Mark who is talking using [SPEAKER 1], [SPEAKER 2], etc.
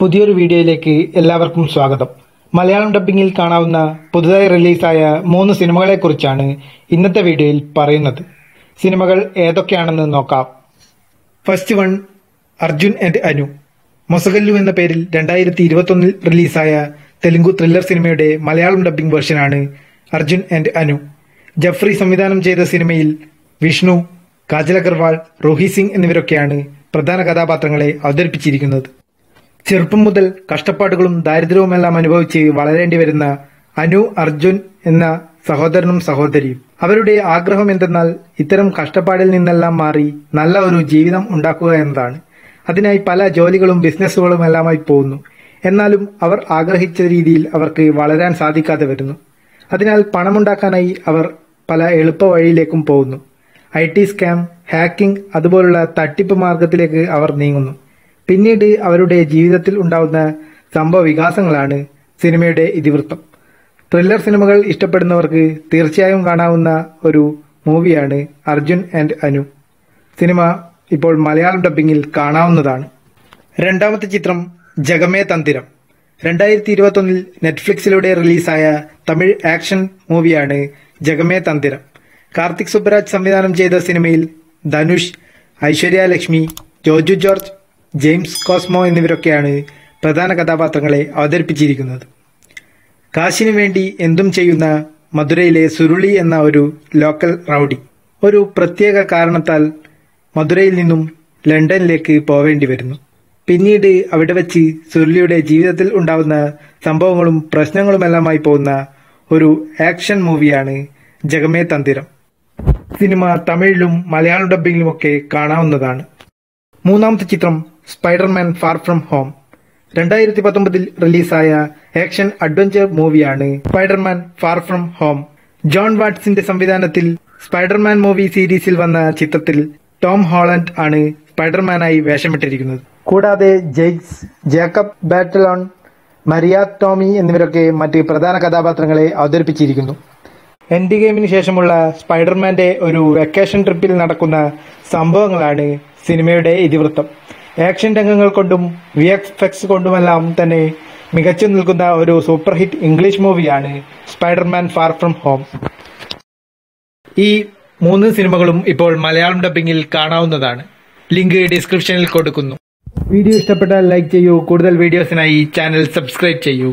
[SPEAKER 1] പുതിയൊരു വീഡിയോയിലേക്ക് എല്ലാവർക്കും സ്വാഗതം. മലയാളം ഡബ്ബിംഗിൽ കാണാവുന്ന പുതുതായി റിലീസായ മൂന്ന് സിനിമകളെക്കുറിച്ചാണ് ഇന്നത്തെ വീഡിയോയിൽ പറയുന്നത്. സിനിമകൾ ഏതൊക്കെയാണെന്ന് നോക്കാം. First one Arjun and Anu. Mosagallu എന്ന പേരിൽ രണ്ടായിരത്തി ഇരുപത്തൊന്നിൽ റിലീസായ തെലുങ്കു ത്രില്ലർ സിനിമയുടെ മലയാളം ഡബ്ബിംഗ് വേർഷനാണ് അർജുൻ ആൻഡ് അനു. ജഫ്രി സംവിധാനം ചെയ്ത സിനിമയിൽ വിഷ്ണു കാജൽ അഗർവാൾ റോഹി സിംഗ് എന്നിവരൊക്കെയാണ് പ്രധാന കഥാപാത്രങ്ങളെ അവതരിപ്പിച്ചിരിക്കുന്നത്. ചെറുപ്പം മുതൽ കഷ്ടപ്പാടുകളും ദാരിദ്ര്യവുമെല്ലാം അനുഭവിച്ച് വളരേണ്ടി വരുന്ന അനു അർജുൻ എന്ന സഹോദരനും സഹോദരിയും അവരുടെ ആഗ്രഹം എന്തെന്നാൽ ഇത്തരം കഷ്ടപ്പാടിൽ നിന്നെല്ലാം മാറി നല്ല ഒരു ജീവിതം ഉണ്ടാക്കുക എന്നതാണ്. അതിനായി പല ജോലികളും ബിസിനസ്സുകളും എല്ലാമായി പോകുന്നു. എന്നാലും അവർ ആഗ്രഹിച്ച രീതിയിൽ അവർക്ക് വളരാൻ സാധിക്കാതെ വരുന്നു. അതിനാൽ പണമുണ്ടാക്കാനായി അവർ പല എളുപ്പ വഴിയിലേക്കും പോകുന്നു. ഐ ടി സ്കാം ഹാക്കിംഗ് അതുപോലുള്ള തട്ടിപ്പ് മാർഗത്തിലേക്ക് അവർ നീങ്ങുന്നു. പിന്നീട് അവരുടെ ജീവിതത്തിൽ ഉണ്ടാവുന്ന സംഭവ വികാസങ്ങളാണ് സിനിമയുടെ ഇതിവൃത്തം. ത്രില്ലർ സിനിമകൾ ഇഷ്ടപ്പെടുന്നവർക്ക് തീർച്ചയായും കാണാവുന്ന ഒരു മൂവിയാണ് അർജുൻ ആൻഡ് അനു. സിനിമ ഇപ്പോൾ മലയാളം ഡബ്ബിംഗിൽ കാണാവുന്നതാണ്. രണ്ടാമത്തെ ചിത്രം ജഗമേ തന്തിരം. രണ്ടായിരത്തി ഇരുപത്തൊന്നിൽ നെറ്റ്ഫ്ലിക്സിലൂടെ റിലീസായ തമിഴ് ആക്ഷൻ മൂവിയാണ് ജഗമേ തന്തിരം. കാർത്തിക് സുബ്രാജ് സംവിധാനം ചെയ്ത സിനിമയിൽ Dhanush Aishwarya Lakshmi Joju George James Cosmo എന്നിവരൊക്കെയാണ് പ്രധാന കഥാപാത്രങ്ങളെ അവതരിപ്പിച്ചിരിക്കുന്നത്. കാശിനു വേണ്ടി എന്തും ചെയ്യുന്ന മധുരയിലെ സുരുളി എന്ന ഒരു ലോക്കൽ റൌഡി. ഒരു പ്രത്യേക കാരണത്താൽ മധുരയിൽ നിന്നും ലണ്ടനിലേക്ക് പോവേണ്ടി വരുന്നു. പിന്നീട് അവിടെ വച്ച് സുരുളിയുടെ ജീവിതത്തിൽ ഉണ്ടാവുന്ന സംഭവങ്ങളും പ്രശ്നങ്ങളുമെല്ലാമായി പോകുന്ന ഒരു ആക്ഷൻ മൂവിയാണ് ജഗമേ തന്തിരം. സിനിമ തമിഴിലും മലയാളം ഡബിങ്ങിലുമൊക്കെ കാണാവുന്നതാണ്. മൂന്നാമത്തെ ചിത്രം സ്പൈഡർമാൻ ഫാർ ഫ്രം ഹോം. രണ്ടായിരത്തി പത്തൊമ്പതിൽ റിലീസായ ആക്ഷൻ അഡ്വഞ്ചർ മൂവിയാണ് Spiderman Far From Home. Jon വാട്സിന്റെ സംവിധാനത്തിൽ സ്പൈഡർമാൻ മൂവി സീരീസിൽ വന്ന ചിത്രത്തിൽ ടോം ഹോളണ്ട് ആണ് സ്പൈഡർമാനായി വേഷമിട്ടിരിക്കുന്നത്. കൂടാതെ Jakes Jacob Batalon Maria Tomei എന്നിവരൊക്കെ മറ്റ് പ്രധാന കഥാപാത്രങ്ങളെ അവതരിപ്പിച്ചിരിക്കുന്നു. എൻഡ് ഗെയിമിന് ശേഷമുള്ള സ്പൈഡർമാന്റെ ഒരു വെക്കേഷൻ ട്രിപ്പിൽ നടക്കുന്ന സംഭവങ്ങളാണ് സിനിമയുടെ ഇതിവൃത്തം. ആക്ഷൻ രംഗങ്ങൾ കൊണ്ടും വി എക്സ് കൊണ്ടുമെല്ലാം തന്നെ മികച്ചു നിൽക്കുന്ന ഒരു സൂപ്പർ ഹിറ്റ് ഇംഗ്ലീഷ് മൂവിയാണ് സ്പൈഡർമാൻ ഫാർ ഫ്രം ഹോം. ഈ മൂന്ന് സിനിമകളും ഇപ്പോൾ മലയാളം ഡബിങ്ങിൽ കാണാവുന്നതാണ്. ലിങ്ക് ഡിസ്ക്രിപ്ഷനിൽ കൊടുക്കുന്നു. വീഡിയോ ഇഷ്ടപ്പെട്ടാൽ ലൈക്ക് ചെയ്യൂ. കൂടുതൽ വീഡിയോസിനായി ചാനൽ സബ്സ്ക്രൈബ് ചെയ്യൂ.